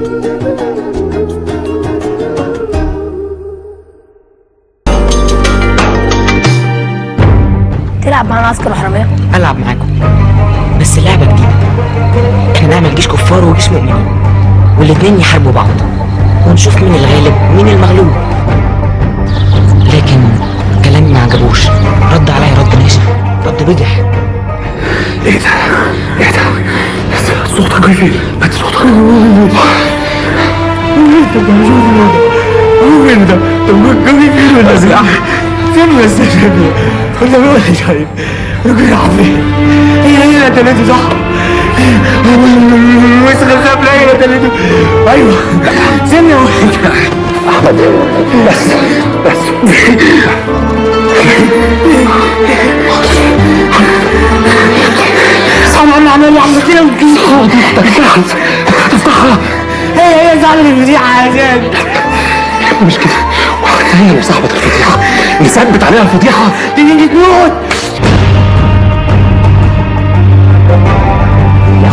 تلعب معانا عسكر وحراميه ألعب معاكم. بس اللعبة جديدة. إحنا نعمل جيش كفار وجيش مؤمنين. والاتنين يحاربوا بعض. ونشوف مين الغالب ومين المغلوب. لكن كلامي ما عجبوش. رد عليا رد ناشف. رد بجح. إيه ده؟ إيه ده؟ صوتك جميل هات صوتك انت مين ده؟ طب جميل فين ولا زي فين يا شباب؟ ولا مين يا شباب؟ رجل عظيم هي هي تلاتة صح؟ بس غزاب لا هي تلاتة أيوه ثانية واحدة احمد بس بس أنا عمال اعمل كده تفتحها تفتحها هي هي زعل الفضيحة يا زياد. مش كده. واحد تاني صاحبة الفضيحة؟ نثبت عليها الفضيحة؟ دي دي تموت. يا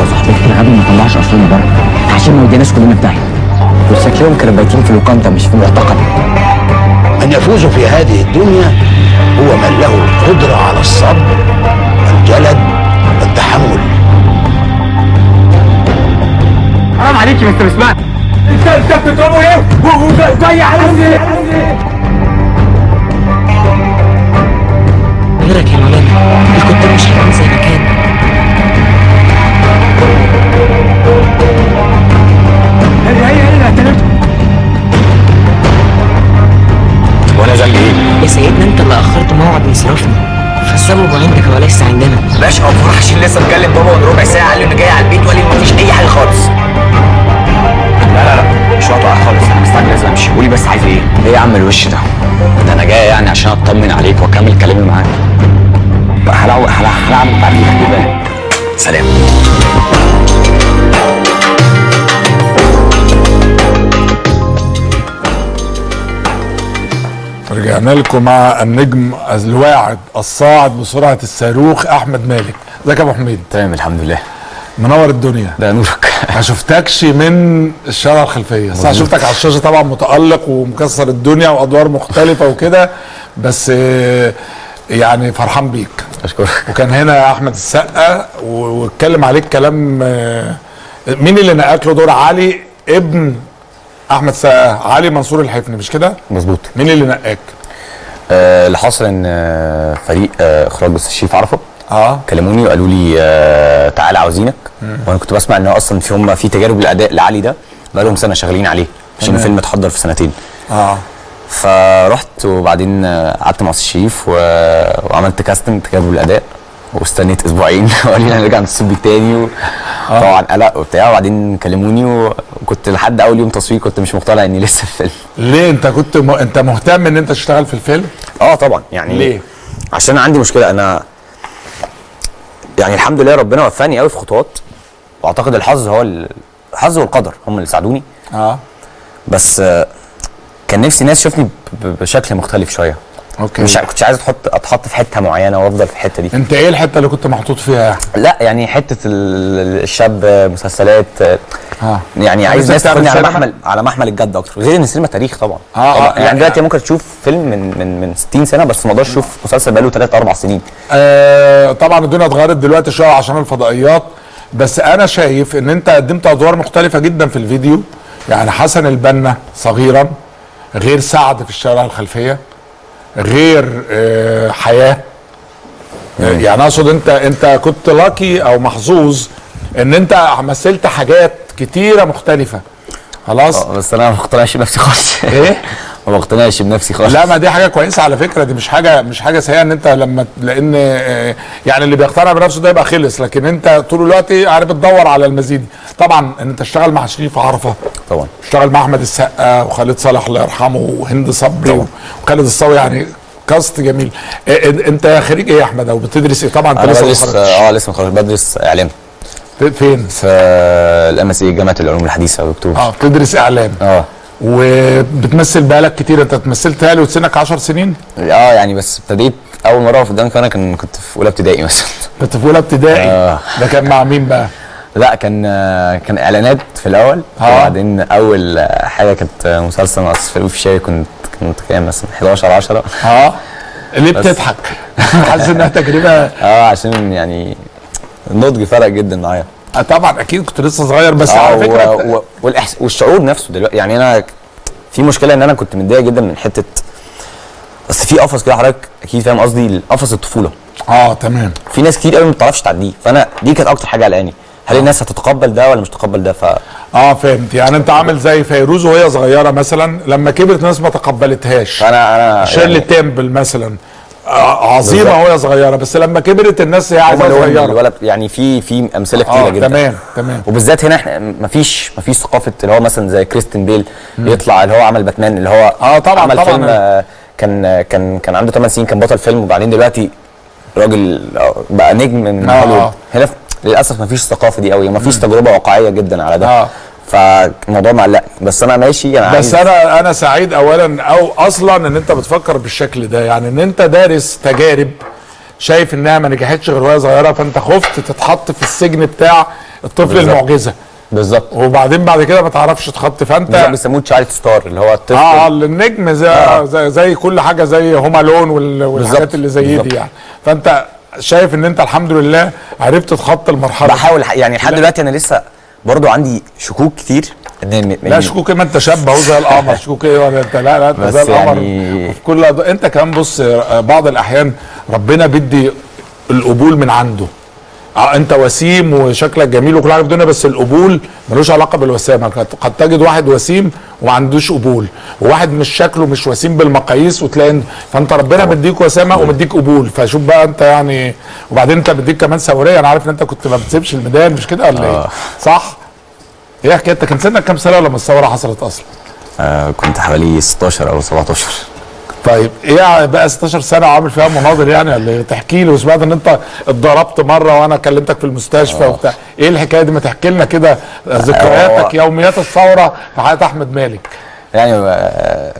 قبل ما نطلعش أصلنا بره. عشان ما يوديناش كلنا داهية. وشكلهم كانوا بايتين في لوكاندا مش في معتقل من يفوز في هذه الدنيا هو من له القدرة على الصبر والجلد والتحمل حرام عليك يا مستر اسماعيل انت انت بتضربه إيه؟ وجاي على غيرك يا مولانا الكتاب مش هيكون زي ما كان. هي هي هي تلاتة وأنا ذنبي إيه؟ يا سيدنا أنت اللي أخرت موعد انصرافنا فالسبب عندك وليس عندنا. باشا ما فرحش لسه مكلم بابا من ربع ساعة قال لي إنه جاي على البيت وقال لي مفيش أي حاجة خالص. لا لا لا مش وقت خالص أنا مستعجل لازم امشي. قولي بس عايز إيه؟ إيه يا عم الوش ده؟ ده أنا جاي يعني عشان اطمن عليك واكمل كلامي معاك. هلعب هلعب هلعب بعدين خلي سلام. رجعنا لكم مع النجم الواعد الصاعد بسرعة الصاروخ أحمد مالك. ازيك يا أبو حميد؟ تمام الحمد لله. منور الدنيا. ده نورك. ما شفتكش من الشارع الخلفية. صح شفتك على الشاشة طبعا متألق ومكسر الدنيا وأدوار مختلفة وكده بس آه، يعني فرحان بيك. أشكرك. وكان هنا أحمد السقا واتكلم عليك كلام آه، مين اللي نقاك له دور؟ علي ابن أحمد السقا علي منصور الحفني مش كده؟ مظبوط. مين اللي نقاك؟ آه، اللي حصل إن فريق آه، إخراج بس الشريف عرفة آه. كلموني وقالوا لي آه، تعالى عاوزينك. وأنا كنت بسمع إن أصلا في هم في تجارب الأداء لعلي ده بقالهم سنة شغالين عليه عشان. الفيلم اتحضر في سنتين. آه. فرحت وبعدين آه، قعدت مع الشريف و... وعملت كاستنج تجارب الأداء واستنيت أسبوعين. وقال لي هنرجع نتصل تاني وطبعا قلق وبتاع. وبعدين كلموني وكنت لحد أول يوم تصوير كنت مش مقتنع إني لسه في الفيلم. ليه؟ أنت كنت م... أنت مهتم إن أنت تشتغل في الفيلم؟ آه طبعا. يعني ليه؟ عشان عندي مشكلة. أنا يعني الحمد لله ربنا وفقني قوي في خطوات واعتقد الحظ هو ال- الحظ والقدر هم اللي ساعدوني. آه. بس كان نفسي ناس تشوفني بشكل مختلف شوية. أوكي. مش كنتش عايز أحط أتحط في حتة معينة وأفضل في الحتة دي. أنت إيه الحتة اللي كنت محطوط فيها؟ لا يعني حتة ال- الشاب مسلسلات آه، آه يعني عايز انت ناس بتعمل تاخدني على؟ محمل على محمل الجد أكتر. غير إن السينما تاريخ طبعا. آه، طبعا. آه، يعني, دلوقتي ممكن تشوف فيلم من من من 60 سنة بس ما أقدرش أشوف مسلسل بقاله 3 4 سنين. آه طبعا الدنيا اتغيرت دلوقتي شوية عشان الفضائيات بس أنا شايف إن أنت قدمت أدوار مختلفة جدا في الفيديو. يعني حسن البنا صغيرا غير سعد في الشارع الخلفية غير آه حياة. آه يعني أقصد انت أنت كنت لاكي أو محظوظ ان انت مثلت حاجات كتيرة مختلفة. خلاص؟ آه بس أنا ما بقتنعش بنفسي خالص. إيه؟ ما بقتنعش بنفسي خالص. لا ما دي حاجة كويسة على فكرة. دي مش حاجة مش حاجة سيئة ان انت لما لأن آه، يعني اللي بيقتنع بنفسه ده يبقى خلص. لكن انت طول الوقت عارف تدور على المزيد. طبعا ان انت تشتغل مع شريف عرفة. طبعا. تشتغل مع أحمد السقا وخالد صالح الله يرحمه وهند صبري وخالد الصاوي يعني cast جميل. آه، آه، انت خريج إيه يا أحمد؟ أو بتدرس إيه؟ طبعا انت لسه بتدرس متخرجتش. آه لسه مخرج بدرس إعلام. فين؟ في ال MSA جامعة العلوم الحديثة يا دكتور. آه بتدرس إعلام. آه. وبتمثل بقالك كتير أنت مثلت تهيألي وسنك 10 سنين؟ آه يعني بس ابتديت أول مرة اقف قدامك وأنا كان كنت في أولى ابتدائي مثلا. كنت في أولى ابتدائي؟ آه. ده كان مع مين بقى؟ لا كان كان إعلانات في الأول. آه. وبعدين أول حاجة كانت مسلسل أستاذ فاروق الشاي، كنت كنت كام مثلا؟ 11 10 آه. ليه بتضحك؟ حاسس إنها تجربه آه عشان يعني النضج فرق جدا معايا. آه طبعا أكيد كنت لسه صغير بس آه، على فكرة و... و... والإحس... والشعور نفسه دلوقتي يعني أنا في مشكلة إن أنا كنت متضايق جدا من حتة بس في قفص كده حضرتك أكيد فاهم قصدي قفص الطفولة. آه تمام. في ناس كتير قوي ما بتعرفش تعديه فأنا دي كانت أكتر حاجة قلقاني. هل الناس هتتقبل ده ولا مش تتقبل ده؟ ف آه فهمت. يعني أنت عامل زي فيروز وهي صغيرة مثلا لما كبرت ناس ما تقبلتهاش. فانا أنا شيرلي يعني تيمبل مثلا. آه، عظيمة بالظبط. وهي صغيرة بس لما كبرت الناس هي عايزة صغيره الولد يعني في في أمثلة كتيرة آه جدا تمام تمام وبالذات هنا إحنا مفيش مفيش ثقافة اللي هو مثلا زي كريستيان بيل يطلع اللي هو عمل باتمان اللي هو آه طبعاً، عمل طبعاً. فيلم آه، كان كان كان عنده 8 سنين كان بطل فيلم وبعدين دلوقتي راجل آه، بقى نجم من آه، هوليوود آه. هنا للأسف مفيش الثقافه دي قوي مفيش تجربة واقعية جدا على ده آه. فالموضوع معلق بس أنا ماشي أنا بس عايز أنا أنا سعيد اولا أو أصلا إن أنت بتفكر بالشكل ده يعني إن أنت دارس تجارب شايف إنها ما نجحتش غير وهي صغيرة فأنت خفت تتحط في السجن بتاع الطفل بالظبط. المعجزة بالظبط وبعدين بعد كده ما تعرفش تخط فانت بيسموه child star اللي هو الطفل آه النجم زي, آه. زي زي كل حاجة زي Home Alone وال- والحاجات بالظبط، اللي زي بالظبط. دي يعني فأنت شايف إن أنت الحمد لله عرفت تتخطى المرحلة. بحاول يعني لحد دلوقتي أنا لسه برضو عندي شكوك كتير. إن لا شكوك ما أنت شاب أهو زي القمر. شكوك إيه ولا أنت لا لا أنت بس زي القمر. يعني- وفي كل أنت كمان بص بعض الأحيان ربنا بيدي القبول من عنده. آه انت وسيم وشكلك جميل وكل حاجة في الدنيا بس القبول ملوش علاقة بالوسامه قد- تجد واحد وسيم وما عندوش قبول. وواحد مش شكله مش وسيم بالمقاييس وتلاقي فانت ربنا مديك وسامة ومديك قبول. فشوف بقى انت يعني وبعدين انت مديك كمان سوريه أنا عارف ان انت كنت ما بتسيبش الميدان مش كده ولا إيه؟ صح؟ إيه حكايتك؟ كان سنك كام سنة لما الثورة حصلت أصلا؟ آه كنت حوالي 16 أو 17 طيب إيه بقى 16 سنة عامل فيها مناظر يعني ولا إيه؟ تحكي لي وسمعت إن أنت اتضربت مرة وأنا كلمتك في المستشفى وبتاع. إيه الحكاية دي؟ ما تحكي لنا كده ذكرياتك يوميات الثورة في حياه أحمد مالك. يعني آه،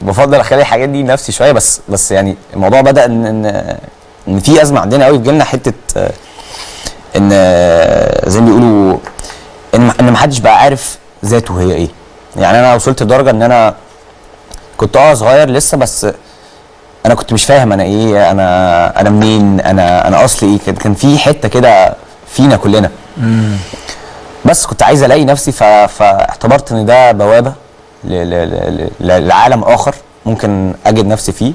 بفضل أخلي الحاجات دي لنفسي شوية بس بس يعني الموضوع بدأ إن إن إن في أزمة عندنا قوي جالنا حتة آه، إن آه، زي ما بيقولوا إن إن ما حدش بقى عارف ذاته هي إيه. يعني أنا وصلت لدرجه إن أنا كنت آه صغير لسه بس أنا كنت مش فاهم أنا إيه أنا أنا منين أنا أنا اصلي إيه؟ كان كان في حتة كده فينا كلنا. بس كنت عايز ألاقي نفسي ف... فاعتبرت إن ده بوابة ل... ل... ل... ل... لعالم آخر ممكن أجد نفسي فيه.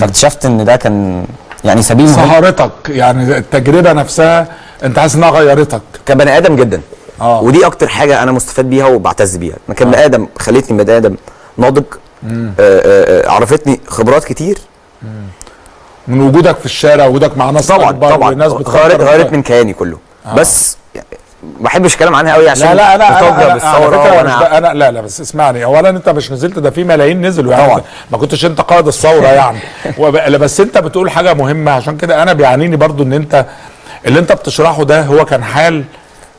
فاكتشفت إن ده كان يعني سبيل سهرتك يعني التجربة نفسها أنت حاسس إنها غيرتك. كبني آدم جدا. آه. ودي أكتر حاجة أنا مستفاد بيها وبعتز بيها. أنا كبني آدم خلتني بني آدم ناضج. آه آه آه عرفتني خبرات كتير. من وجودك في الشارع وجودك مع ناس طبعا طبعا. غيرت غيرت من كياني كله. بس يعني ما بحبش الكلام عنها قوي عشان لا لا لا تضرب أنا أنا أنا لا لا بس اسمعني. اولا أنت مش نزلت ده في ملايين نزلوا يعني. طبعا. ما كنتش أنت قائد الثورة يعني. لا، بس أنت بتقول حاجة مهمة. عشان كده أنا بيعنيني برضو إن انت اللي أنت بتشرحه ده هو كان حال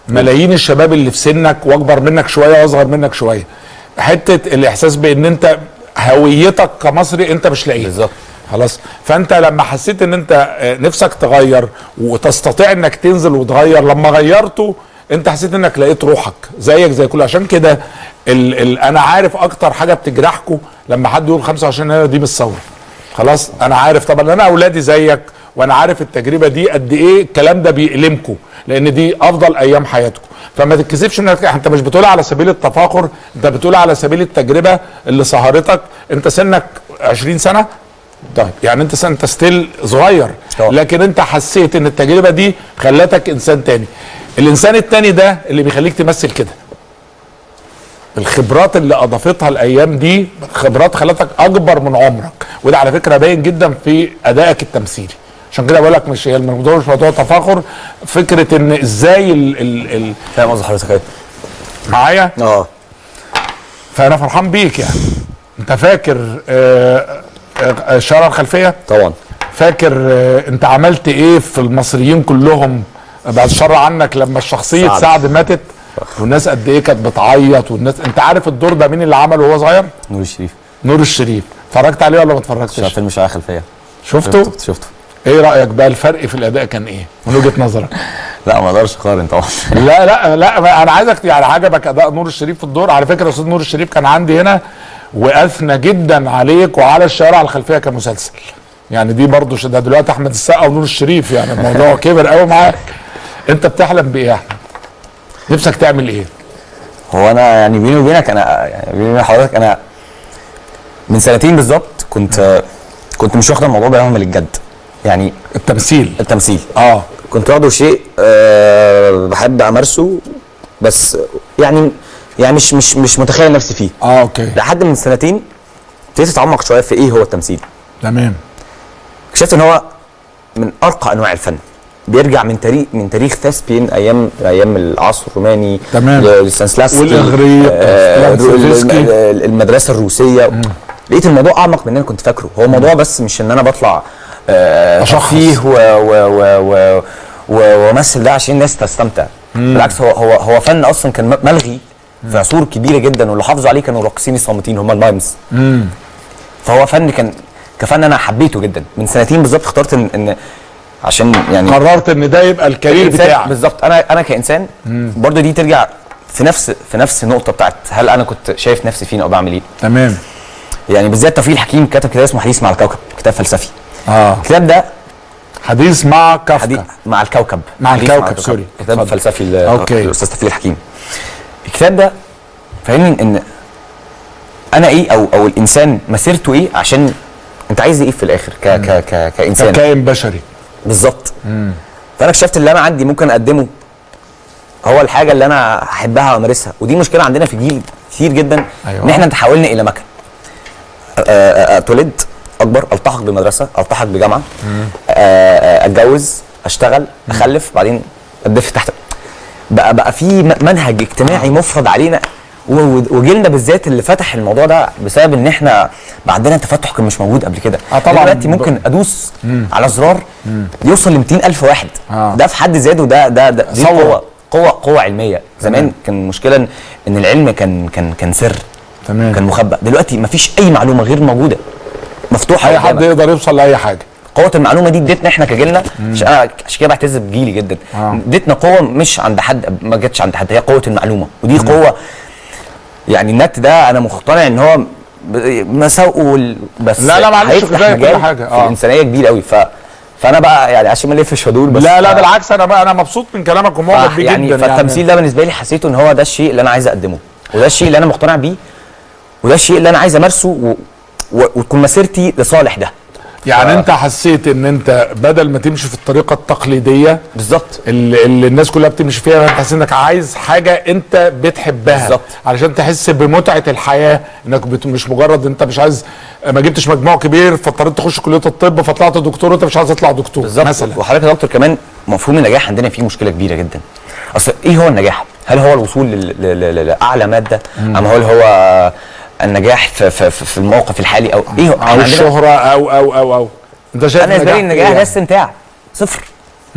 ملايين الشباب اللي في سنك وأكبر منك شوية وأصغر منك شوية. حتة الإحساس بإن أنت هويتك كمصري انت مش لاقيها. بالظبط. خلاص. فانت لما حسيت ان انت نفسك تغير وتستطيع انك تنزل وتغير لما غيرته انت حسيت انك لقيت روحك زيك زي كل عشان كده ال ال أنا عارف أكتر حاجة بتجرحكم لما حد يقول 25 يناير دي مش ثوره خلاص. أنا عارف طبعا أنا اولادي زيك وأنا عارف التجربة دي قد إيه الكلام ده بيألمكم لأن دي افضل أيام حياتكم فما تتكسفش انك انت مش بتقولها على سبيل التفاخر انت بتقولها على سبيل التجربة اللي سهرتك انت سنك 20 سنة؟ طيب يعني انت انت ستيل صغير. لكن انت حسيت ان التجربة دي خلتك انسان تاني. الانسان التاني ده اللي بيخليك تمثل كده. الخبرات اللي أضافتها الأيام دي خبرات خلتك أكبر من عمرك. وده على فكرة باين جدا في أدائك التمثيلي. عشان كده بقول لك مش هي الموضوع مش موضوع تفاخر. فكرة إن إزاي ال ال ال فاهم قصدي حضرتك؟ إيه؟ معايا؟ آه. فأنا فرحان بيك يعني. أنت فاكر آه، آه، الشارع الخلفية؟ طبعا. فاكر آه، أنت عملت إيه في المصريين كلهم بعد الشر عنك لما الشخصية سعد. سعد ماتت؟ والناس قد إيه كانت بتعيط والناس أنت عارف الدور ده مين اللي عمله وهو صغير؟ نور الشريف. نور الشريف. اتفرجت عليه ولا ما اتفرجتش؟ فيلم شعاع خلفيه شفته؟ شفته شفته. إيه رأيك بقى الفرق في الأداء كان إيه؟ من وجهة نظرك؟ لا ما أقدرش اقارن طبعا. لا لا لا أنا عايزك يعني عجبك أداء نور الشريف في الدور. على فكرة أستاذ نور الشريف كان عندي هنا واثنى جدا عليك وعلى الشوارع الخلفية كمسلسل. يعني دي برضو ش- ده دلوقتي أحمد السقا ونور الشريف يعني الموضوع كبر قوي معاك. أنت بتحلم بإيه يا أحمد؟ نفسك تعمل إيه؟ هو أنا يعني بيني وبينك أنا يعني بيني وبين حضرتك أنا من سنتين بالظبط كنت كنت مش واخد الموضوع برغم الجد. يعني التمثيل. التمثيل. آه. كنت واخده شيء أه بحب أمارسه بس يعني يعني مش مش مش متخيل نفسي فيه. آه أوكي. لحد من سنتين ابتديت أتعمق شوية في إيه هو التمثيل. تمام. اكتشفت إن هو من أرقى أنواع الفن. بيرجع من تاريخ من تاريخ ثاسبين أيام أيام العصر الروماني تمام. لستانسلافسكي والإغريق، آه المدرسة الروسية. لقيت الموضوع أعمق من اللي أنا كنت فاكره. هو موضوع بس مش إن أنا بطلع آه أشخص. فيه و و و و و- وامثل ده عشان الناس تستمتع. بالعكس هو هو هو فن أصلا كان ملغي في عصور كبيرة جدا واللي حافظوا عليه كانوا الراقصين الصامتين هم ال mimes. فهو فن كان كفن أنا حبيته جدا. من سنتين بالظبط اخترت ان, إن عشان يعني قررت إن ده يبقى ال career بتاعك. بالظبط. أنا أنا كإنسان برضه دي ترجع في نفس في نفس النقطة بتاعت هل أنا كنت شايف نفسي فين أو بعمل إيه. تمام. يعني بالذات توفيق الحكيم كتب كتاب اسمه حديث مع الكوكب كتاب فلسفي. آه. الكتاب ده حديث مع حديث كافكا مع الكوكب. مع حديث الكوكب، sorry. كتاب. فلسفي ل- okay. للاستاذ توفيق الحكيم الكتاب ده فاهمني إن أنا إيه أو أو الإنسان مسيرته إيه عشان أنت عايز إيه في الآخر ك ك ك كإنسان؟ كائن بشري. بالظبط. فأنا اكتشفت اللي أنا عندي ممكن أقدمه هو الحاجة اللي أنا أحبها وأمارسها. ودي مشكلة عندنا في جيل كتير جدا أيوة. إن إحنا تحولنا إلى مكن آه، آه، أتولد أكبر التحق بمدرسة التحق بجامعة آه، آه، أتجوز أشتغل أخلف بعدين اتدفع تحت بقى بقى في منهج اجتماعي مفرض علينا وجيلنا بالذات اللي فتح الموضوع ده بسبب إن إحنا بقى عندنا تفتح كان مش موجود قبل كده آه طبعاً. دلوقتي ممكن أدوس على زرار يوصل ل 200 ألف واحد آه. ده في حد ذاته ده ده, ده دي. قوة قوة قوة علمية زمان تمام. كان المشكلة إن- إن العلم كان كان كان سر تمام. كان مخبأ دلوقتي مفيش أي معلومة غير موجودة مفتوحة أي حد. يقدر يوصل لأي حاجة قوة المعلومة دي ادتنا إحنا كجيلنا عشان أنا عشان كده بعتز بجيلي جدا آه. ادتنا قوة مش عند حد ما جاتش عند حد هي قوة المعلومة ودي قوة يعني النت ده أنا مقتنع إن هو مساوئه بس لا، لا، معلش، كل. في آه. الإنسانية كبير قوي ف فأنا بقى يعني عشان ما نلفش ودور بس لا لا بالعكس أنا بقى أنا مبسوط من كلامك ومعجب بيه يعني جدا فالتمثيل ده بالنسبة لي حسيته إن هو ده الشيء اللي أنا عايز أقدمه وده الشيء اللي أنا مقتنع بيه وده الشيء اللي أنا عايز أمارسه. وتكون مسيرتي لصالح ده. يعني ف- انت حسيت ان انت بدل ما تمشي في الطريقة التقليدية بالظبط. اللي, اللي الناس كلها بتمشي فيها انت حاسس انك عايز حاجة انت بتحبها. بالظبط. علشان تحس بمتعة الحياة انك بت مش مجرد انت مش عايز ما جبتش مجموع كبير فاضطريت تخش كلية الطب فطلعت دكتور وانت مش عايز تطلع دكتور بالظبط. مثلا. وحضرتك يا دكتور كمان مفهوم النجاح عندنا فيه مشكلة كبيرة جدا. أصل إيه هو النجاح؟ هل هو الوصول لأعلى مادة؟ أم هل هو النجاح في, في, في الموقف الحالي أو إيه أو الشهرة أو أو أو أو. أنت شايف أنا بالنسبة لي النجاح ده استمتاع. صفر.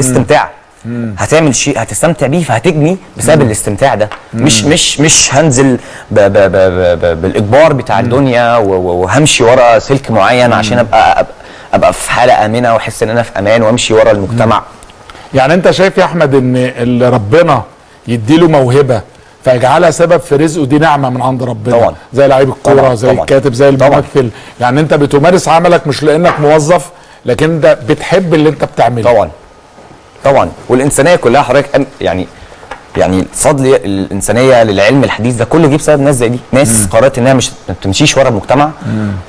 استمتاع. هتعمل شيء هتستمتع بيه فهتجني بسبب الاستمتاع ده. مش مش مش هنزل ب ب ب ب ب بالإجبار بتاع الدنيا و- و- وهمشي ورا سلك معين عشان ابقى ابقى, أبقى في حالة آمنة وأحس إن أنا في أمان وأمشي ورا المجتمع. يعني أنت شايف يا أحمد إن اللي ربنا يديله موهبة فيجعلها سبب في رزقه. دي نعمة من عند ربنا. طبعا. زي لعيب الكورة زي طبعا. الكاتب زي. الممثل. يعني انت بتمارس عملك مش لأنك موظف لكن انت بتحب اللي انت بتعمله. طبعا. طبعا. والإنسانية كلها حضرتك يعني يعني فضل الإنسانية للعلم الحديث ده كله جه بسبب ناس زي دي. ناس قررت إنها مش ما تمشيش ورا المجتمع.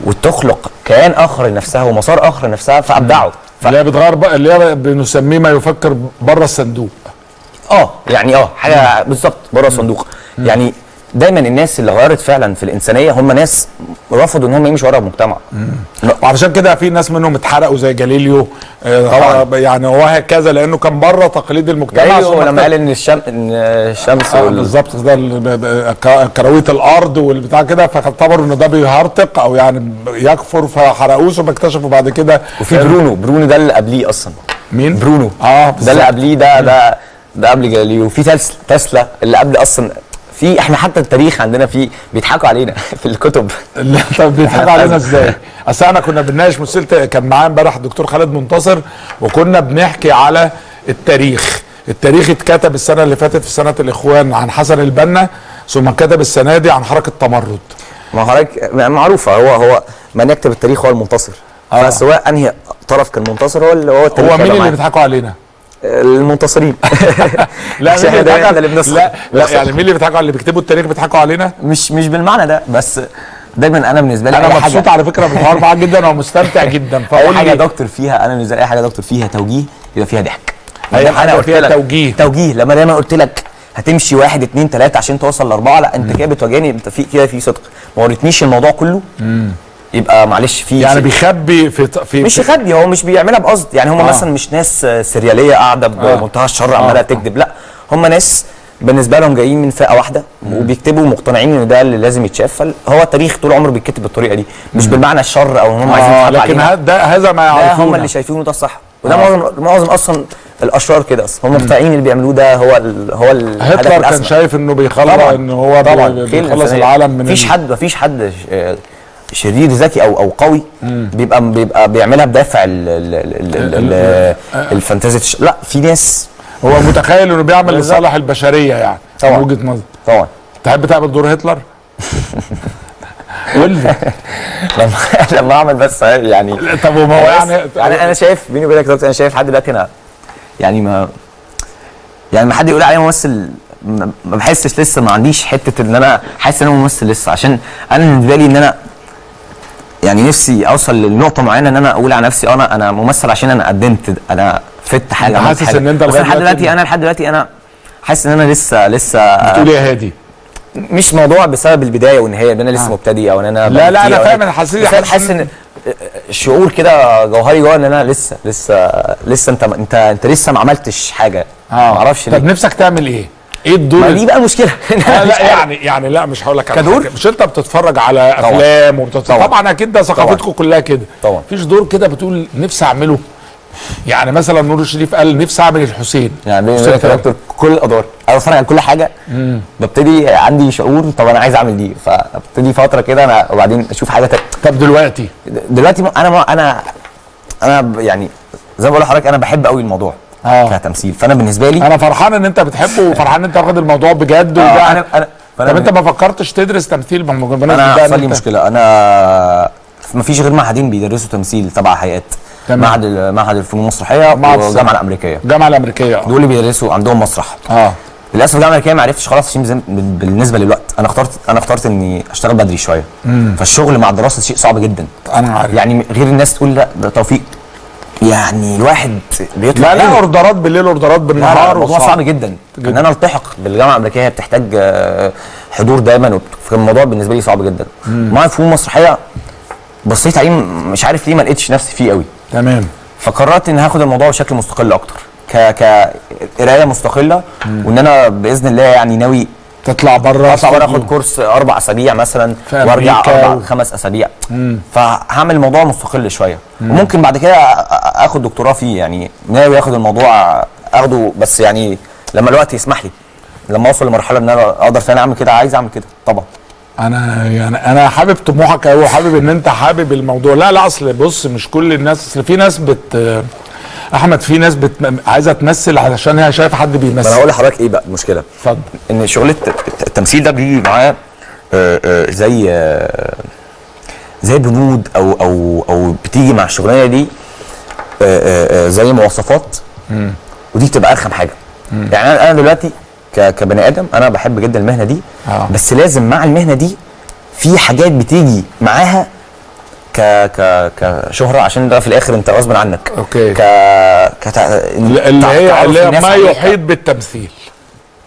وتخلق كيان آخر لنفسها ومسار آخر لنفسها فأبدعوا. ف... اللي هي بتغير بقى اللي هي بنسميه ما يفكر بره الصندوق. آه يعني آه حاجة بالظبط بره الصندوق. يعني دايما الناس اللي غيرت فعلا في الإنسانية هم ناس رفضوا إن هم يمشوا ورا المجتمع. وعلشان كده في ناس منهم اتحرقوا زي جاليليو آه، طبعا. يعني وهكذا لأنه كان بره تقاليد المجتمع. جاليليو ثم لما قال إن الشم... إن الشمس آه وال... بالظبط ده كروية الأرض والبتاع كده فاعتبروا ان ده بيهرطق أو يعني يكفر فحرقوه ثم اكتشفوا بعد كده وفي برونو برونو ده اللي قبليه أصلا. مين؟ برونو. آه ده اللي. قبليه ده ده ده قبل جاليليو وفي تسلا تسلا اللي قبل أصلا في إحنا حتى التاريخ عندنا فيه بيضحكوا علينا في الكتب لا طب بيضحكوا علينا إزاي؟ أصل انا كنا بنناقش مسلسل كان معايا امبارح الدكتور خالد منتصر وكنا بنحكي على التاريخ التاريخ اتكتب السنة اللي فاتت في سنة الإخوان عن حسن البنا ثم كتب السنة دي عن حركة تمرد ما حضرتك معروفة هو هو من يكتب التاريخ هو المنتصر آه. فسواء أنهي طرف كان منتصر هو اللي هو التاريخ هو مين اللي. بيضحكوا علينا؟ المنتصرين. لا اللي إحنا دايما اللي بنخسر لا لا. يعني مين اللي بيضحكوا على اللي بيكتبوا التاريخ بيضحكوا علينا؟ مش مش بالمعنى ده بس دايما أنا بالنسبة لي أنا مبسوط على فكرة بالحوار معاك جدا ومستمتع جدا. أي فقول حاجة دكتور فيها أنا بالنسبة لي أي حاجة دكتور فيها توجيه يبقى فيها ضحك. لما حاجة قلت فيها توجيه. توجيه لما دايما قلت لك هتمشي واحد اتنين تلاتة عشان توصل لأربعة لا أنت كده بتواجهني أنت في كده في صدق. ما وريتنيش الموضوع كله. يبقى معلش في يعني. بيخبي في في مش يخبي هو مش بيعملها بقصد. يعني هم آه. آه. مثلا مش ناس آه، سرياليه قاعدة بمنتهى الشر عمالة آه. تكذب. لا هم ناس بالنسبة لهم جايين من فئة واحدة وبيكتبوا مقتنعين إن ده اللي لازم يتشاف. فهو التاريخ طول عمره بيتكتب بالطريقة دي مش بالمعنى الشر أو إن هم عايزين آه يضحكوا لكن ده هذا ما ده هم يعرفونه اللي شايفينه ده الصح وده معظم معظم أصلا الأشرار كده أصلا. هم مقتنعين اللي بيعملوه ده هو ال هو هتلر كان شايف إنه بيخلص ان هو طبعا. بيخلص. العالم من مفيش حد مفيش حد آه، شرير ذكي أو أو قوي بيبقى بيبقى بيعملها بدافع ال ال ال ال ال الفانتازيا الش- لا في ناس هو متخيل إنه بيعمل. لصالح البشرية يعني طبعا. من وجهة نظر طبعا تحب تعمل دور هتلر؟ قول لي لما لما أعمل بس يعني طب وما هو يعني يعني أنا شايف بيني وبينك أنا شايف لحد دلوقتي أنا يعني ما يعني ما حد يقول عليا ممثل ما ما بحسش لسه ما عنديش حتة إن أنا حاسس إن أنا ممثل لسه عشان أنا بالنسبة لي إن أنا يعني نفسي أوصل لنقطة معينة إن أنا أقول على نفسي أنا أنا ممثل عشان أنا قدمت أنا فدت حاجة حاسس بس لغاية لحد دلوقتي- أنا لحد دلوقتي أنا حاسس إن أنا لسه لسه بتقول يا هادي؟ مش موضوع بسبب البداية والنهاية إن أنا لسه مبتدئ أو إن أنا لا، لا، أو فاهم، أنا حاسس- أنا حاسس حاسس إن شعور كده جوهري جوه إن أنا لسه لسه لسه أنت أنت أنت لسه ما عملتش حاجة. ما أعرفش طب نفسك تعمل إيه؟ إيه الدور؟ ما دي بقى المشكلة. آه لا يعني يعني لا مش هقول لك على كدور؟ مش انت بتتفرج على. أفلام وبتتفرج طبعا. أكيد ده ثقافتكم كلها كده. طبعا. مفيش دور كده بتقول نفسي أعمله. يعني مثلا نور الشريف قال نفسي أعمل الحسين. يعني حسين. دكتور كل الادوار أنا بتفرج على كل حاجة. ببتدي عندي شعور طب أنا عايز أعمل دي. فابتدي فترة كده أنا وبعدين أشوف حاجة تانية. طب دلوقتي؟ دلوقتي أنا أنا أنا يعني زي ما بقول لحضرتك أنا بحب قوي الموضوع. آه. كتمثيل فأنا بالنسبة لي أنا فرحان إن أنت بتحبه وفرحان إن أنت واخد الموضوع بجد آه، وده أنا أنا طب أنت ما فكرتش تدرس تمثيل؟ ما أنا حصل لي مشكلة. أنا ما فيش غير معهدين بيدرسوا تمثيل تبع هيئات. تمام. معهد معهد الفنون المسرحية والجامعة. الأمريكية. الجامعة الأمريكية. دول اللي بيدرسوا عندهم مسرح. آه. للأسف الجامعة الأمريكية ما عرفتش خلاص عشان بالنسبة للوقت. أنا اخترت أنا اخترت إني أشتغل بدري شوية. فالشغل مع الدراسة شيء صعب جدا. أنا عارف. يعني غير الناس تقول لا ده توفيق. يعني الواحد بيطلع لا لا. أوردرات بالليل أوردرات بالنهار الموضوع. صعب جدا. إن أنا ألتحق بالجامعة الأمريكية هي بتحتاج آه، حضور دايما وبت- فالموضوع بالنسبة لي صعب جدا. مع فنون مسرحية بصيت عليه مش عارف ليه ما لقيتش نفسي فيه قوي. تمام. فقررت إن هاخد الموضوع بشكل مستقل أكتر ك ك قراية مستقلة وإن أنا بإذن الله يعني ناوي تطلع بره اطلع بره آخد كورس أربع أسابيع مثلا وأرجع أربع و- خمس أسابيع. فهعمل الموضوع مستقل شوية. وممكن بعد كده آخد دكتوراه فيه يعني ناوي آخد الموضوع آخده بس يعني لما الوقت يسمح لي لما أوصل لمرحلة إن أنا أقدر فعلا أعمل كده عايز أعمل كده طبعا. أنا يعني أنا حابب طموحك قوي وحابب إن أنت حابب الموضوع. لا لا أصل بص مش كل الناس أصل في ناس بت أحمد في ناس بت... عايزة تمثل علشان هي شايفة حد ما أنا بيمثل. هقول لحضرتك إيه بقى المشكلة؟ اتفضل. إن شغل الت- الت- التمثيل ده بيجي معاه آه، آه، زي آه، زي بنود أو أو أو بتيجي مع الشغلانة دي زي مواصفات. ودي بتبقى أرخم حاجة. يعني أنا أنا دلوقتي كبني آدم أنا بحب جدا المهنة دي. آه. بس لازم مع المهنة دي في حاجات بتيجي معاها ك ك كشهره عشان ده في الآخر انت غصب عنك أوكي. ك كتع... اللي هي اللي ما. يحيط بالتمثيل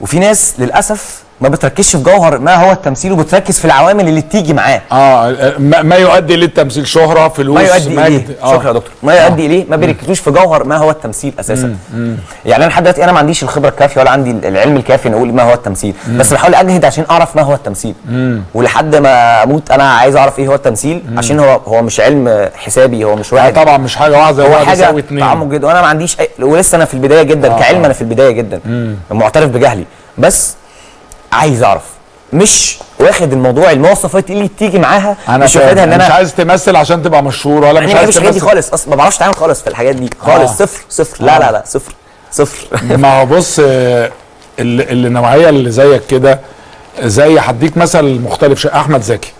وفي ناس للأسف ما بتركزش في جوهر ما هو التمثيل وبتركز في العوامل اللي بتيجي معاه. آه ما, يؤدي للتمثيل. شهرة فلوس ما يؤدي إليه. مجد. آه. شكرا يا دكتور. ما يؤدي إليه. ما بيركزوش في جوهر ما هو التمثيل أساسا. يعني أنا لحد دلوقتي أنا ما عنديش الخبرة الكافية ولا عندي العلم الكافي ان أقول ما هو التمثيل. بس بحاول أجهد عشان أعرف ما هو التمثيل. ولحد ما أموت أنا عايز أعرف إيه هو التمثيل عشان هو هو مش علم حسابي هو مش واحد. طبعا مش حاجة واحدة هو واحد حاجة اتنين. تعمق جدا وأنا ما عنديش أي... ولسه أنا في البداية جدا كعلم أنا في البداية جدا. معترف بجهلي. بس عايز أعرف. مش واخد الموضوع المواصفات اللي تيجي معاها أنا مش واخدها إن مش أنا عايز تمثل عشان تبقى مشهور ولا مش مش عايز عايز الحاجات دي خالص أصلا ما بعرفش أتعامل خالص في الحاجات دي خالص. آه. صفر صفر. لا لا لا صفر صفر. ما هو بص آه، اللي, اللي نوعيه اللي زيك كده زي هديك مثل مختلف أحمد زكي.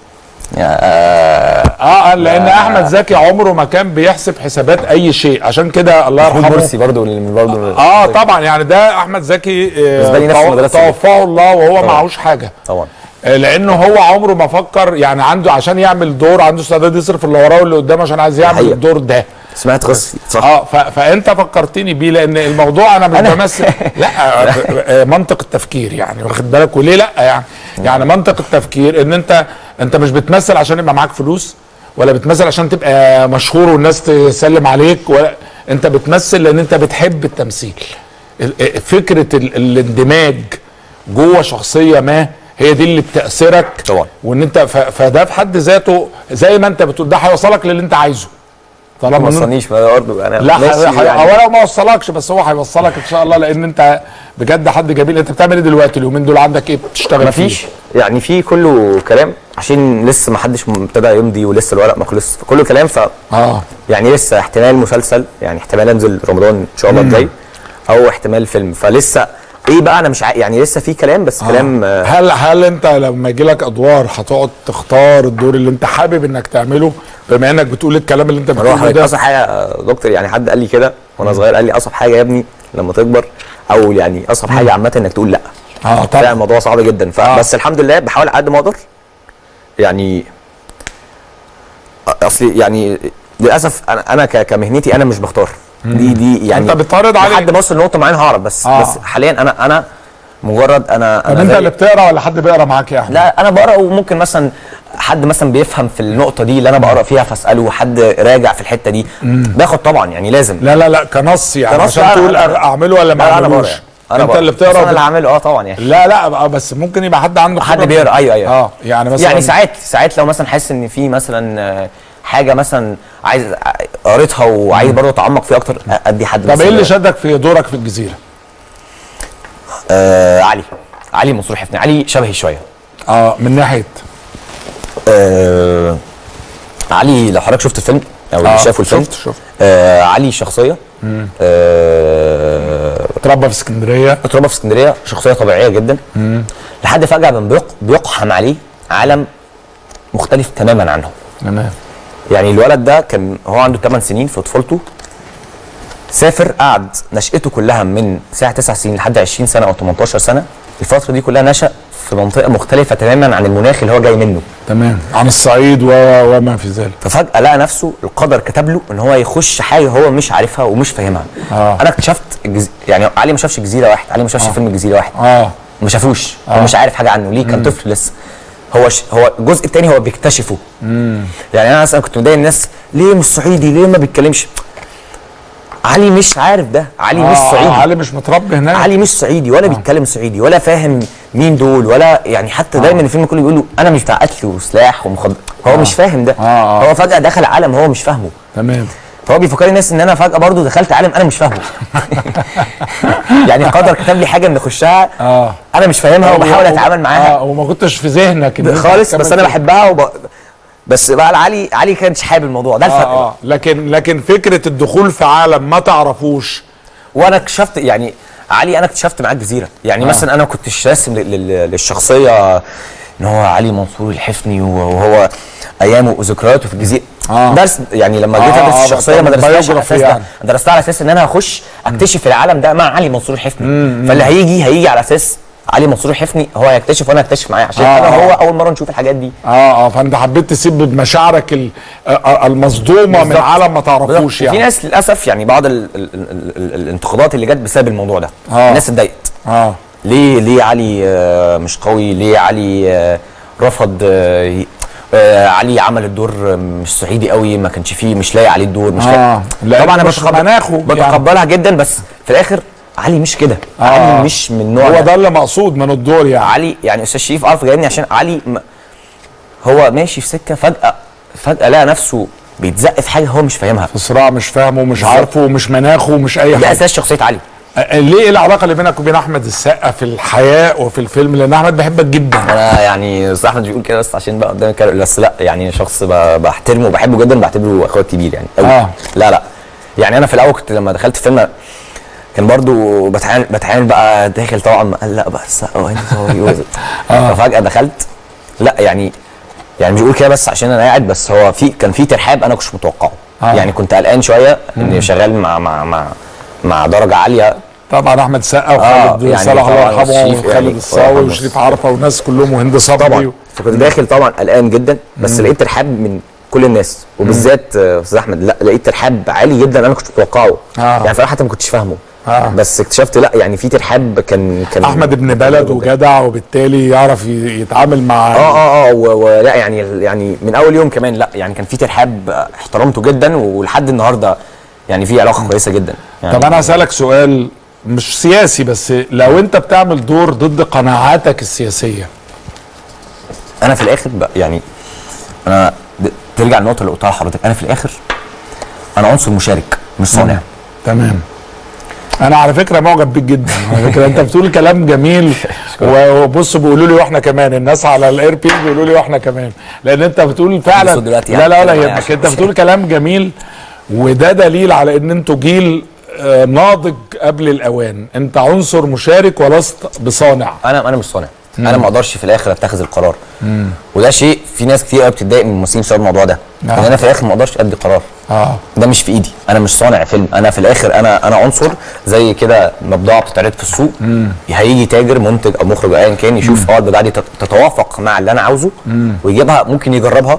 آه لأن أحمد زكي عمره ما كان بيحسب حسابات أي شيء. عشان كده الله يرحمه. مرسي برضه برضه آه طبعا. يعني ده أحمد زكي آه. توفاه الله وهو. معهوش حاجة. طبعا. آه، لأنه هو عمره ما فكر يعني عنده عشان يعمل دور عنده استعداد يصرف اللي وراه واللي قدامه عشان عايز يعمل حقيقة. الدور ده. سمعت قصتي صح. آه. فأنت فكرتني بيه لأن الموضوع أنا مش بمثل. لا آه، آه، منطق التفكير يعني واخد بالك؟ وليه لا يعني؟ يعني منطق التفكير إن أنت أنت مش بتمثل عشان يبقى معاك فلوس؟ ولا بتمثل عشان تبقى مشهور والناس تسلم عليك ولا انت بتمثل لأن انت بتحب التمثيل ال- فكرة ال... الاندماج جوه شخصية ما هي دي اللي بتأثرك طبعا. وان انت. فده في حد ذاته زي ما انت بتقول ده هيوصلك للي انت عايزه طالما ما وصلنيش برضه أنا لا ماشي ح- يعني. هو لو ما وصلكش بس هو هيوصلك إن شاء الله لأن أنت بجد حد جميل أنت بتعمل إيه دلوقتي اليومين دول عندك إيه بتشتغل مفيش؟ يعني في كله كلام عشان لسه ما حدش ابتدى يمضي ولسه الورق ما خلص كله كلام ف آه. يعني لسه احتمال مسلسل يعني احتمال انزل رمضان إن شاء الله الجاي أو احتمال فيلم. فلسه إيه بقى أنا مش عا... يعني لسه في كلام بس كلام آه. هل هل أنت لما يجي لك أدوار هتقعد تختار الدور اللي أنت حابب إنك تعمله؟ بما إنك بتقول الكلام اللي أنت بتقوله ده. اصعب حاجة آه، دكتور يعني حد قال لي كده وأنا صغير قال لي اصعب حاجة يا ابني لما تكبر أو يعني اصعب حاجة عامة إنك تقول لأ. آه فعلا طبعا الموضوع صعب جدا فبس الحمد لله بحاول على قد ما أقدر يعني اصلي يعني للأسف أنا أنا كمهنتي أنا مش بختار دي دي يعني أنت بتعرض عليك. لحد ما أوصل لنقطة معينة هعرف بس آه. بس حاليا أنا أنا مجرد أنا طب أنا انت اللي بتقرأ ولا حد بيقرأ معاك يا أحمد؟ لا أنا بقرأ وممكن مثلا حد مثلا بيفهم في النقطة دي اللي أنا بقرأ فيها فأسأله حد راجع في الحتة دي باخد طبعا يعني لازم لا لا لا كنص يعني كنص عشان تقول. أعمله ولا ما أعملوش يعني. أنت. اللي بس أنا بتقرا اللي هعمله آه طبعا يعني لا لا بقى بس ممكن يبقى حد عنده حد بيقرأ. أيوه أيوه آه يعني مثلا يعني ساعات ساعات لو مثلا حاسس إن في مثلا آه، حاجة مثلا عايز قريتها وعايز برضه اتعمق فيها أكتر أدي حد طب إيه اللي. شدك في دورك في الجزيرة؟ آه علي علي منصور حفني علي شبهي شوية آه من ناحية آه علي لو حضرتك شفت الفيلم أو اللي آه، شافوا الفيلم شفت- شفت. آه علي شخصية آه اتربى في اسكندرية. اتربى في اسكندرية شخصية طبيعية جدا. لحد فجأة بيق بيقحم عليه عالم مختلف تماما عنه. تمام. يعني الولد ده كان هو عنده 8 سنين في طفولته. سافر قعد نشأته كلها من ساعة 9 سنين لحد 20 سنة أو 18 سنة. الفترة دي كلها نشأ في منطقة مختلفة تماما عن المناخ اللي هو جاي منه. تمام. عن الصعيد و... وما في ذلك. ففجأة لقى نفسه القدر كتب له إن هو يخش حاجة هو مش عارفها ومش فاهمها. آه. أنا اكتشفت الجز... يعني علي ما شافش جزيرة واحد علي ما شافش فيلم الجزيرة واحد آه. ما شافوش. هو مش عارف حاجة عنه. ليه؟ كان طفل لسه. هو ش... هو الجزء الثاني هو بيكتشفه. يعني أنا مثلا كنت مضايق الناس ليه مش صعيدي؟ ليه ما بيتكلمش؟ علي مش عارف ده. علي مش آه، صعيدي. علي مش متربي هناك. علي مش صعيدي ولا بيتكلم صعيدي ولا فاهم مين دول؟ ولا يعني حتى دايما الفيلم كله بيقول له أنا مش بتاع قتل وسلاح ومخدر هو مش فاهم ده. آه، آه. هو فجأة دخل عالم هو مش فاهمه. تمام. فهو بيفكر الناس إن أنا فجأة برضو دخلت عالم أنا مش فاهمه. يعني قدر كتب لي حاجة ان اخشها آه. أنا مش فاهمها وبحاول أتعامل معاها. آه وما كنتش في ذهنك خالص بس أنا. بحبها وب... بس بقى علي علي كانش حابب الموضوع. ده الفرق. آه آه. لكن لكن فكرة الدخول في عالم ما تعرفوش. وأنا اكتشفت يعني علي أنا اكتشفت معاه الجزيره يعني آه. مثلا أنا كنتش راسم لل- لل- للشخصية إن هو علي منصور الحفني وهو أيامه وذكرياته في الجزيرة آه. درس يعني لما جيت آه، أدرس آه، الشخصية ما درستهاش على أساس يعني. درستها على أساس إن أنا هخش أكتشف العالم ده مع علي منصور الحفني فاللي هيجي هيجي على أساس علي منصور الحفني هو هيكتشف وأنا هكتشف معاه عشان آه، أنا آه. هو أول مرة نشوف الحاجات دي آه آه فأنت حبيت تسيب مشاعرك ال- آه، المصدومة من. عالم ما تعرفوش في يعني ناس للأسف يعني بعض ال ال ال ال الانتقادات اللي جت بسبب الموضوع ده آه. الناس اتضايقت آه ليه ليه علي آه، مش قوي ليه علي آه، رفض آه، آه، علي عمل الدور آه، مش صعيدي قوي ما كانش فيه مش لايق عليه الدور مش آه، طبعا أنا يعني. بتقبلها جدا بس في الآخر علي مش كده. آه. علي مش من النوع هو ده. ده اللي مقصود من الدور يعني. علي يعني أستاذ شريف عارف جايبني عشان علي م... هو ماشي في سكة فجأة فجأة لقى نفسه بيتزق في حاجة هو مش فاهمها. في صراع مش فاهمه ومش. عارفه ومش مناخه ومش أي ده حاجة. أساس شخصية علي. ليه إيه العلاقة اللي بينك وبين أحمد السقا في الحياة وفي الفيلم؟ لأن أحمد بيحبك جدا. أنا يعني أستاذ أحمد بيقول كده بس عشان بقى قدام الكاميرا بس لأ يعني شخص بحترمه وبحبه جدا بعتبره أخويا الكبير يعني. قوي آه. لا لا. يعني أنا في الأول كنت لما دخلت فيلم كان برضو بتعامل بتعامل بقى داخل طبعا. مقلق بقى ثواني ثواني ففجأة دخلت. لا يعني يعني مش بقول كده بس عشان أنا قاعد بس هو في كان في ترحاب أنا كنتش متوقعه. آه. يعني كنت قلقان شوية إني شغال مع مع مع مع درجة عالية. طبعا أحمد السقا آه، وخالد يعني صلاح الله يرحمه يعني وخالد الصاوي الله وشريف عرفة والناس كلهم وهند صبري طبعا. فكنت داخل طبعا قلقان جدا بس لقيت ترحاب من كل الناس. وبالذات آه، أستاذ أحمد لا لقيت ترحاب عالي جدا أنا كنت متوقعه. آه. يعني صراحة حتى ما كنتش فاهمه. آه. بس اكتشفت لا يعني في ترحاب كان كان أحمد ابن بلد وجدع وبالتالي يعرف يتعامل مع آه آه آه ولا يعني يعني من أول يوم كمان لا يعني كان في ترحاب احترمته جدا ولحد النهارده يعني في علاقة كويسة جدا. يعني طب أنا هسألك سؤال مش سياسي بس لو أنت بتعمل دور ضد قناعاتك السياسية. أنا في الآخر بقى يعني أنا ترجع للنقطه اللي قلتها لحضرتك. أنا في الآخر أنا عنصر مشارك مش صانع. تمام. أنا على فكره معجب بيك جدا. على فكرة انت بتقول كلام جميل. وبص بيقولوا لي وإحنا كمان. الناس على ال earpiece بيقولوا لي وإحنا كمان. لأن انت بتقول فعلا لا يعني لا ولا كده يهمك. انت بتقول كلام جميل وده دليل على ان أنتوا جيل آه، ناضج قبل الأوان. انت عنصر مشارك ولست بصانع. أنا أنا مش صانع. أنا ما أقدرش في الآخر اتخذ القرار. وده شيء في ناس كتير قوي بتتضايق من الممثلين بسبب الموضوع ده. آه. إن أنا في الآخر ما أقدرش ادي قرار. آه. ده مش في ايدي. أنا مش صانع فيلم. أنا في الآخر أنا أنا عنصر زي كده مبضاعه بتتعرض في السوق. هيجي تاجر منتج أو مخرج ايا كان يشوف آه البضاعه دي تت- تتوافق مع اللي أنا عاوزه ويجيبها ممكن يجربها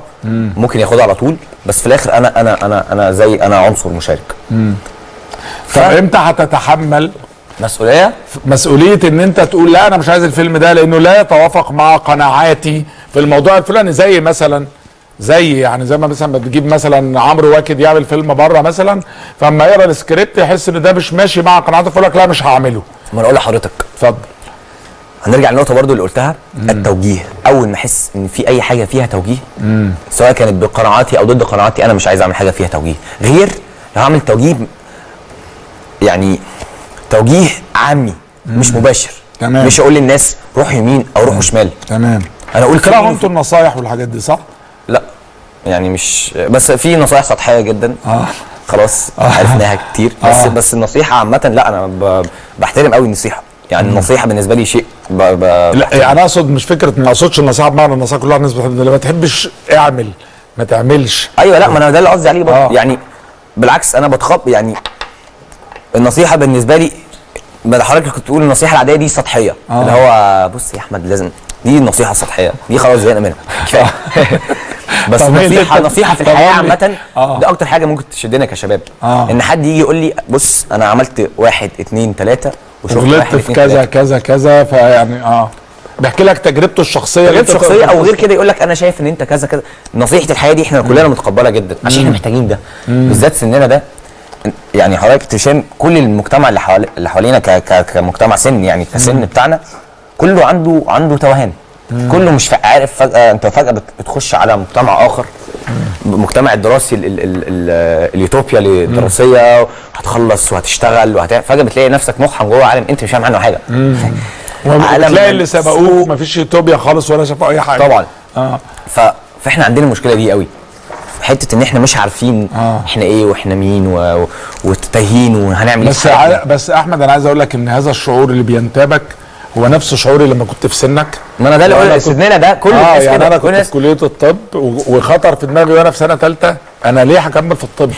ممكن ياخدها على طول. بس في الآخر أنا أنا أنا أنا زي أنا عنصر مشارك. طب إمتى هتتحمل مسؤولية؟ مسؤولية إن أنت تقول لا أنا مش عايز الفيلم ده لأنه لا يتوافق مع قناعاتي في الموضوع الفلاني. زي مثلا زي يعني زي ما مثلا بتجيب مثلا عمرو واكد يعمل فيلم بره مثلا فأما يقرأ السكريبت يحس إن ده مش ماشي مع قناعاته فيقول لك لا مش هعمله. ما أنا أقول لحضرتك. اتفضل. هنرجع للنقطه برضو اللي قلتها التوجيه. أول ما أحس إن في أي حاجة فيها توجيه سواء كانت بقناعاتي أو ضد قناعاتي أنا مش عايز أعمل حاجة فيها توجيه. غير لو هعمل توجيه يعني توجيه عامي مش مباشر. تمام. مش أقول للناس روحوا يمين أو روحوا شمال. تمام. أنا أقول كلام أنتوا النصايح والحاجات دي صح؟ لا يعني مش بس في نصايح سطحية جدا. آه. خلاص عرفناها كتير. بس آه. بس النصيحة عامة لا أنا ب- بحترم قوي النصيحة. يعني النصيحة بالنسبة لي شيء ب... ب... لا يعني أقصد مش فكرة ما أقصدش النصيحة بمعنى النصيحة كلها الناس ما تحبش اعمل ما تعملش. أيوه لا ما أنا ده اللي قصدي عليه برضه. آه. يعني بالعكس أنا بتخب يعني النصيحة بالنسبة لي ما حضرتك كنت بتقول النصيحة العادية دي سطحية. آه. اللي هو بص يا أحمد لازم دي النصيحة سطحيه دي خلاص زهقنا منها. كفايه بس نصيحه نصيحة في الحياة. عامة آه. ده أكتر حاجة ممكن تشدنا كشباب. آه. إن حد يجي يقول لي بص أنا عملت واحد اتنين تلاتة وشفت غلطت واحد في كذا كذا كذا فيعني آه. بيحكي لك تجربته الشخصية اللي غير أنت شخصيه تقدر أو غير كده يقول لك أنا شايف إن أنت كذا كذا. نصيحة الحياة دي إحنا كلنا متقبلها جدا عشان إحنا محتاجين ده. بالذات سننا ده يعني حضرتك تشام كل المجتمع اللي حوالي اللي حوالينا ك... ك... كمجتمع سن يعني كسن بتاعنا كله عنده عنده توهان. كله مش عارف فجأة انت فجأة بت- بتخش على مجتمع آخر. المجتمع الدراسي ال... ال... ال... ال... اليوتوبيا الدراسيه هتخلص وهتشتغل وهت... فجأة بتلاقي نفسك محم جوه عالم انت مش فاهم عنه حاجة. عالم تلاقي اللي سوق. سبقوك مفيش يوتوبيا خالص ولا شافوا أي حاجة. طبعا. آه. ف... فإحنا عندنا المشكلة دي قوي. حتة إن إحنا مش عارفين آه. إحنا إيه وإحنا مين و... و... وتايهين وهنعمل بس إيه. ع... بس أحمد أنا عايز أقول لك إن هذا الشعور اللي بينتابك هو نفس شعوري لما كنت في سنك ما أنا ده اللي وأنا قلت سننا ده كل آه الناس يعني كده أنا كنت في كلية الطب وخطر في دماغي وأنا في سنة ثالثه أنا ليه هكمل في الطب؟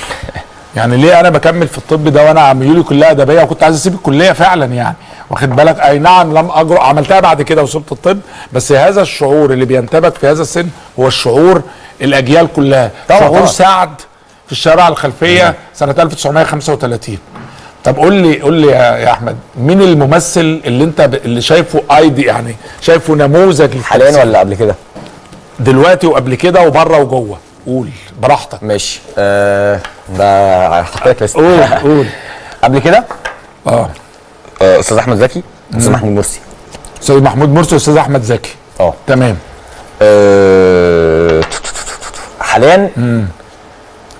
يعني ليه أنا بكمل في الطب ده وأنا ميولي كلها أدبية وكنت عايز أسيب الكلية فعلا يعني واخد بالك أي نعم لم أجرؤ عملتها بعد كده وصلت الطب بس هذا الشعور اللي بينتابك في هذا السن هو الشعور الأجيال كلها. طبعاً. سعد في الشارع الخلفية سنة 1935 طب قول لي قول لي يا أحمد مين الممثل اللي أنت ب... اللي شايفه أيدي يعني شايفه نموذج حاليا؟ ولا قبل كده؟ دلوقتي وقبل كده وبره وجوه. قول براحتك. ماشي. آه ده حطيت لسه قول قول. قبل كده؟ آه. آه، أستاذ أحمد زكي أستاذ محمود مرسي. أستاذ محمود مرسي واستاذ أحمد زكي. آه. تمام. آه، حاليا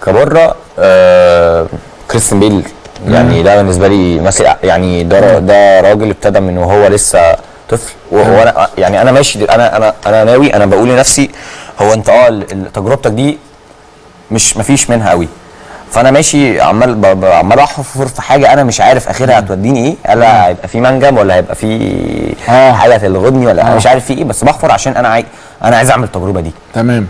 كبرة آه كريستيان بيل يعني ده بالنسبة لي مثل يعني ده ده راجل ابتدى من وهو لسه طفل. وهو أنا يعني أنا ماشي أنا أنا أنا ناوي أنا بقول لنفسي هو أنت آه تجربتك دي مش مفيش منها قوي فأنا ماشي عمال عمال أحفر في حاجة أنا مش عارف آخرها هتوديني إيه. هل هيبقى في منجم ولا هيبقى في آه. حاجة تلغدني ولا أنا آه. مش عارف في إيه. بس بحفر عشان أنا عايز أنا عايز أعمل التجربة دي. تمام.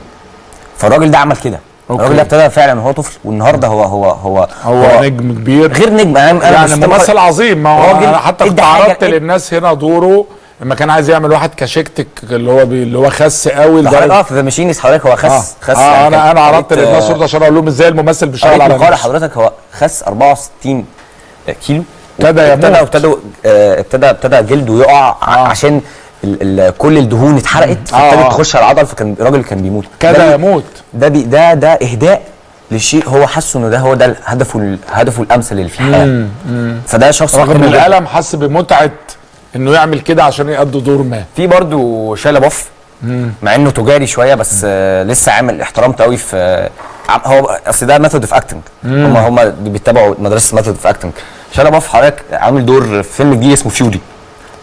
فالراجل ده عمل كده. الراجل ده ابتدى فعلا هو طفل والنهارده هو هو هو هو نجم كبير. غير نجم أنا يعني ممثل عظيم ما هو حتى كنت حاجة- عرضت للناس هنا دوره لما كان عايز يعمل واحد كشكتك اللي هو بي اللي هو خس قوي ده حضرتك لدرجه آه في ذا ماشينيس حضرتك هو خس خس آه يعني أنا أنا عرضت للناس آه، صورته عشان أقول لهم إزاي الممثل بيشتغل على نفسه حضرتك هو خس 64 كيلو. ابتدى ابتدى آه، ابتدى ابتدى جلده يقع آه. عشان ال ال كل الدهون اتحرقت فابتدت آه. تخش على العضل فكان الراجل كان بيموت. ده كده يموت. ده بي ده ده إهداء لشيء هو حاسه إنه ده هو ده هدفه هدفه الأمثل اللي في الحياة فده شخص رغم. الألم حس بمتعة إنه يعمل كده عشان يأدي دور ما. في برضو شيا لابوف مع إنه تجاري شوية بس آه لسه عامل احترمت قوي في آه هو أصل ده method of acting هم هم بيتبعوا مدرسة method of acting شيا لابوف حضرتك عامل دور في فيلم جديد اسمه Fury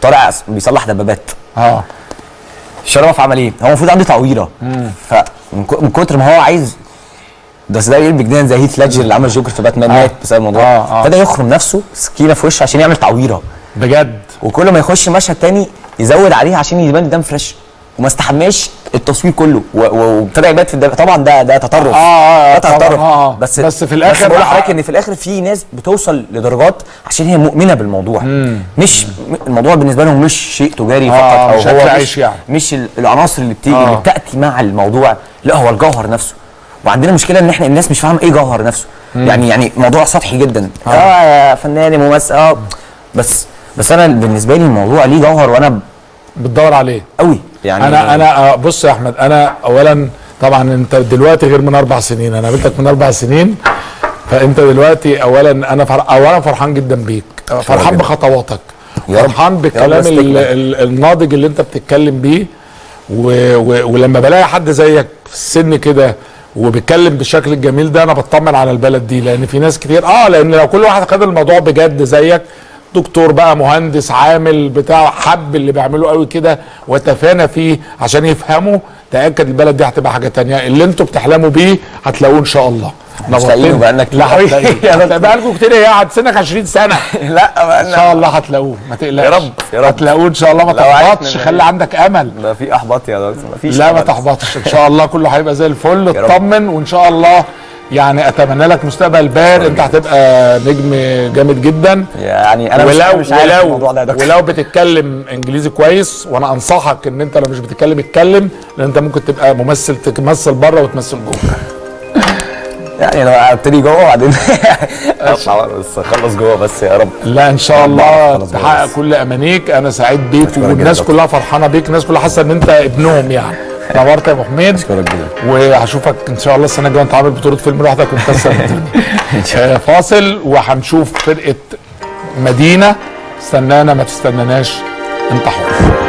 طالع بيصلح دبابات. آه. باف عمل إيه؟ هو المفروض عنده تعويره فمن كتر ما هو عايز ده ده يقلب جنان زي هيث ليدجر اللي عمل جوكر في باتمان آه. مات بسبب الموضوع. آه، آه. ابتدى يخرم نفسه سكينة في وشه عشان يعمل تعويره بجد. وكل ما يخش مشهد تاني يزود عليها عشان يبان قدام fresh. وما استحماش التصوير كله. وابتدى يبات في الدم طبعا ده ده تطرف. آه، آه، ده تطرف. آه، آه. بس بس في الآخر بس بقول لحضرتك إن في الآخر في ناس بتوصل لدرجات عشان هي مؤمنة بالموضوع. مش م- الموضوع بالنسبة لهم مش شيء تجاري آه، فقط أو مش هو مش, يعني. مش ال- العناصر اللي بتيجي آه. اللي بتأتي مع الموضوع. لا هو الجوهر نفسه. وعندنا مشكلة إن إحنا الناس مش فاهمة إيه جوهر نفسه. يعني يعني موضوع سطحي جدا. آه, يا فنان ممثل آه. بس بس أنا بالنسبة لي الموضوع ليه جوهر وأنا بتدور عليه. قوي. يعني أنا أنا آه، بص يا أحمد أنا اولا طبعا أنت دلوقتي غير من أربع سنين أنا قابلتك من أربع سنين فأنت دلوقتي اولا أنا فر... اولا فرحان جدا بيك فرحان. بخطواتك. فرحان بالكلام. الناضج اللي أنت بتتكلم بيه و... و... ولما بلاقي حد زيك في السن كده وبيتكلم بالشكل الجميل ده أنا بطمن على البلد دي لأن في ناس كتير آه لأن لو كل واحد خد الموضوع بجد زيك دكتور بقى مهندس عامل بتاع حب اللي بيعمله قوي كده وتفانى فيه عشان يفهموا تأكد البلد دي هتبقى حاجة تانية. اللي أنتوا بتحلموا بيه هتلاقوه إن شاء الله. بقالنا كتير. لا حبيبي بقى لكم كتير إيه قاعد سنك 20 سنة. لا إن شاء الله هتلاقوه. ما تقلقش. يا رب، يا رب. هتلاقوه إن شاء الله. ما تحبطش. خلي عندك أمل. ده في أحباط يا دكتور مفيش لا ما. تحبطش. إن شاء الله كله هيبقى زي الفل. اطمن وإن شاء الله يعني أتمنى لك مستقبل باهر أنت هتبقى نجم جامد جدا. يعني أنا ولو مش عارف ولو الموضوع ده يا دكتور. ولو بتتكلم إنجليزي كويس وأنا أنصحك إن أنت لو مش بتتكلم اتكلم لأن أنت ممكن تبقى ممثل تمثل بره وتمثل جوه. يعني أنا ابتدي جوه وبعدين اطلع بس اخلص جوه بس يا رب. لا إن شاء الله تحقق. كل أمانيك. أنا سعيد بيك والناس. كلها فرحانة بيك الناس كلها حاسة إن أنت ابنهم يعني. نورت يا أبو حميد. أشكرك جدا. وهشوفك إن شاء الله السنة الجاية وأنت عامل بطولة فيلم لوحدك ومكسر الدنيا. آه، فاصل وهنشوف فرقة مدينة. استنانا ما تستناناش. انت حر.